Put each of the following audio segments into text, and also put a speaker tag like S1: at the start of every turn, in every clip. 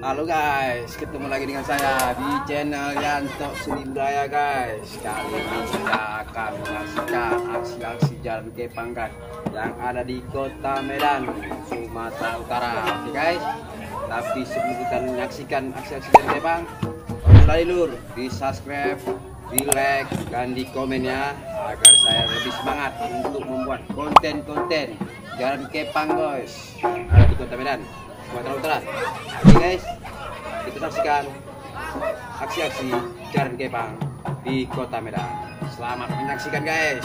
S1: Halo guys, ketemu lagi dengan saya di channel Yanto Seni Budaya guys. Kali ini kita akan menyaksikan aksi-aksi jalan kepangkat yang ada di Kota Medan, Sumatera Utara. Oke guys, tapi sebelum kita menyaksikan aksi-aksi jalan kepang, tolong lur di subscribe, di like, dan di komen ya agar saya lebih semangat untuk membuat konten-konten jalan kepang guys ada di Kota Medan. Sumatera Utara. Oke guys, kita saksikan aksi-aksi Jalan Kepang di Kota Medan. Selamat menyaksikan guys.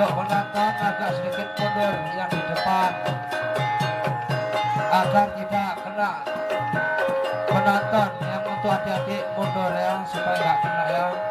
S2: Untuk penonton agak sedikit mundur yang di depan. Agar tidak kena penonton yang untuk adik-adik mundur ya supaya nggak kena ya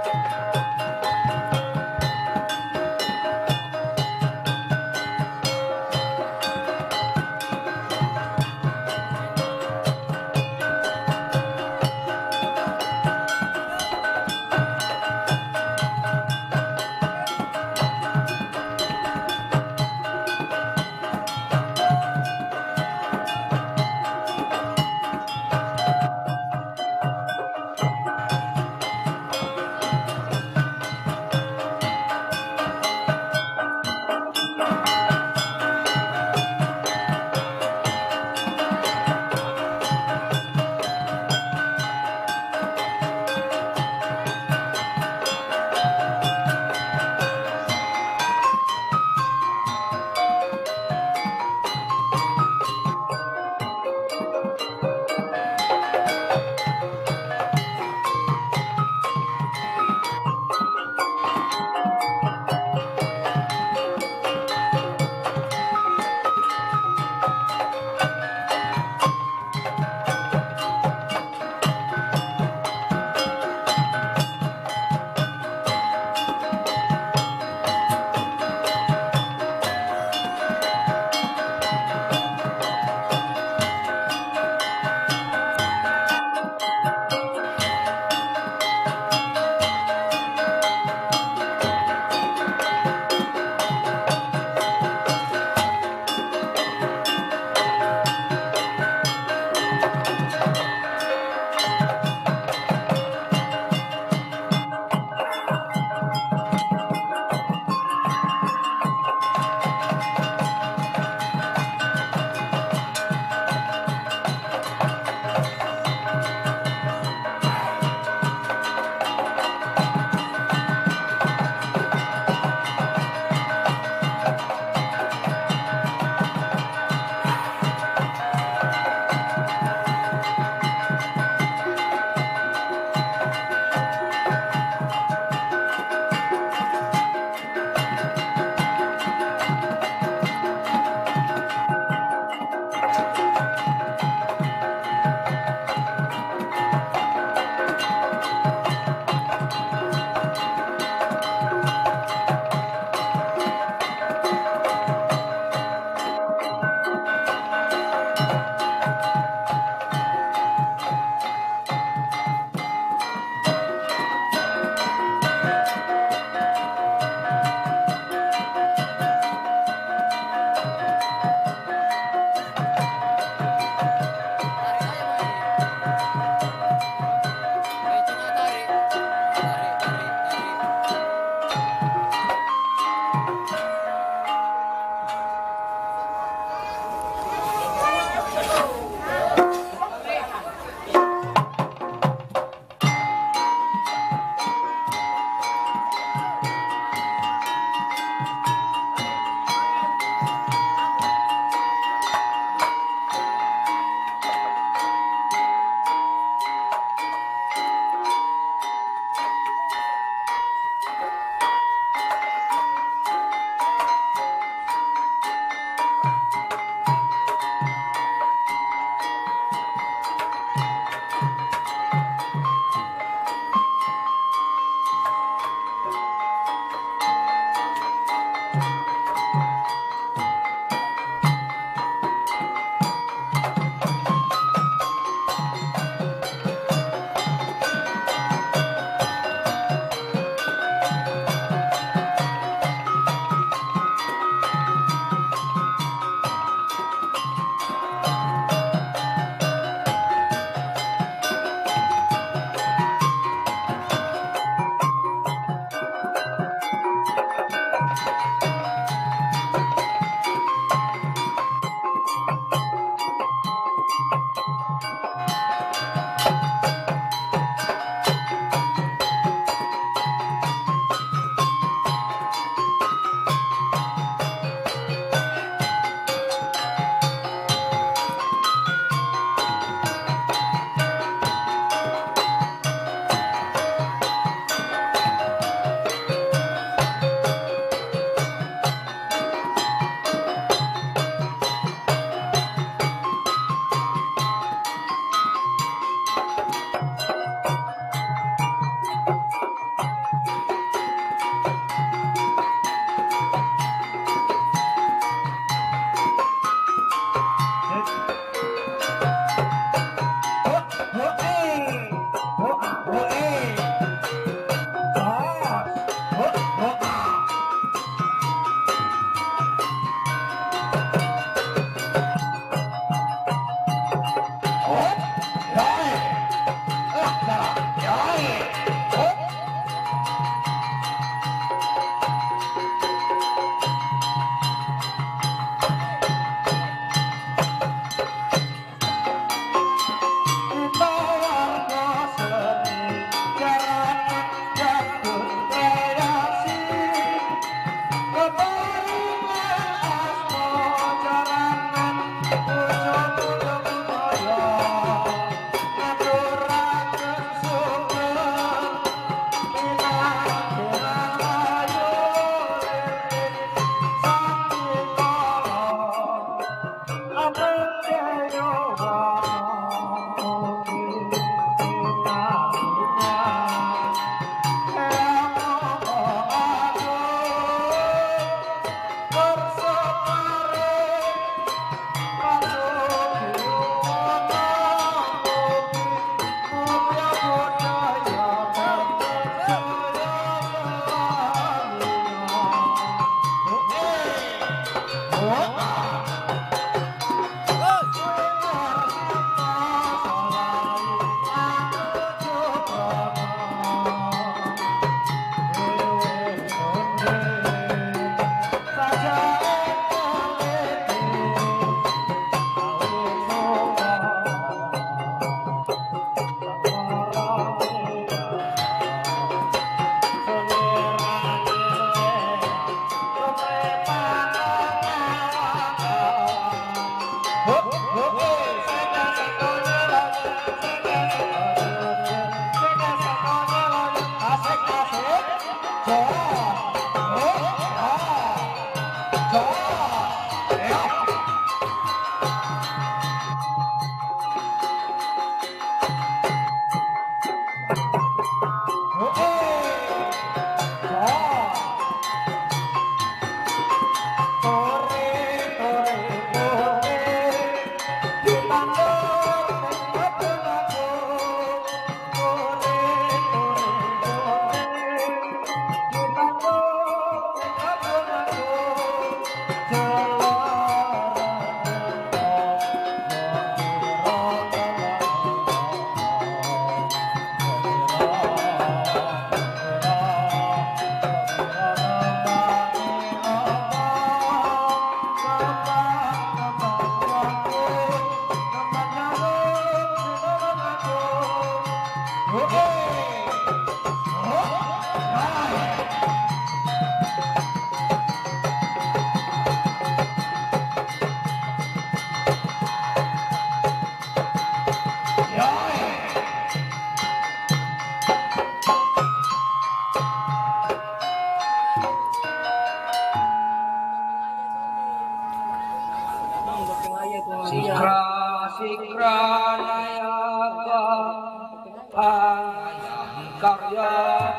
S2: karya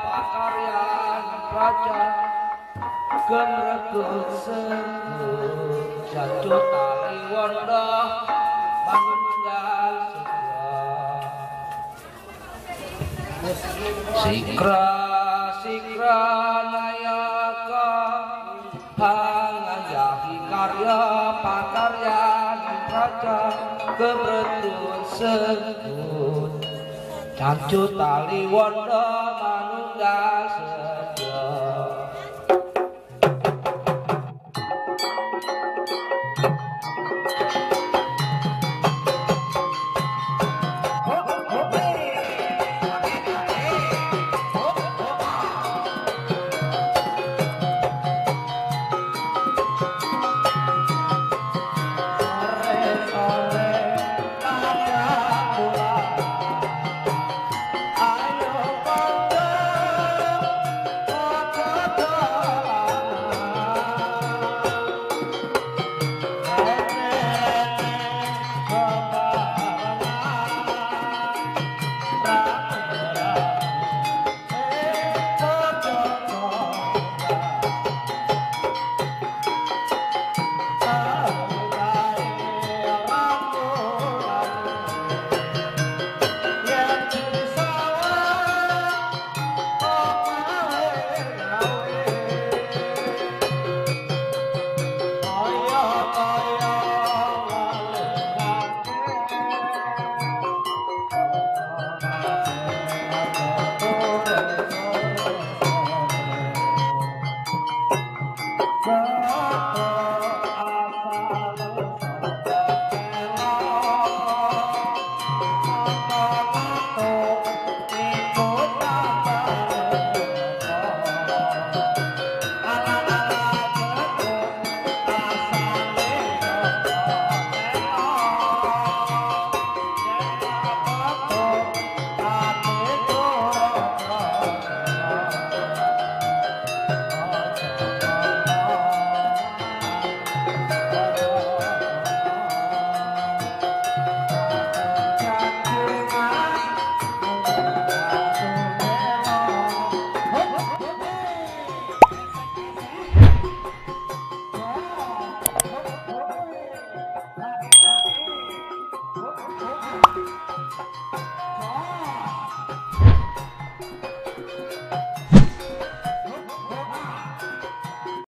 S2: pakarya raja gemrekut sekut jatuh tali wanda manunggal sikra sikra nayaga pangayahi karya pakarya raja kebretun sekut Jancu tali wanda